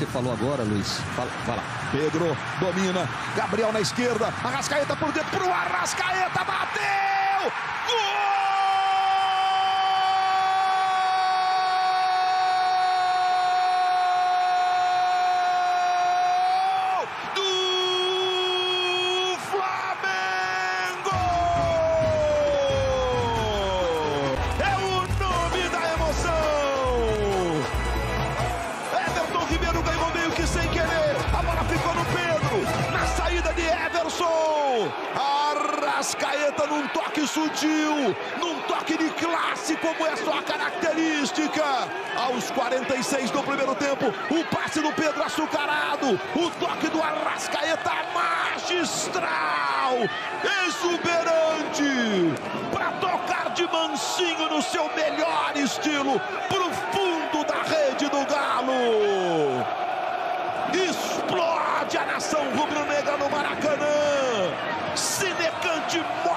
você falou agora, Luiz. Fala, fala. Pedro domina, Gabriel na esquerda, Arrascaeta por dentro pro Arrascaeta! Everson. Arrascaeta num toque sutil. Num toque de classe, como é sua característica. Aos 46 do primeiro tempo, o passe do Pedro açucarado. O toque do Arrascaeta magistral. Exuberante. Para tocar de mansinho no seu melhor estilo. Pro fundo da rede do Galo. Explode a nação rubro-negra! you?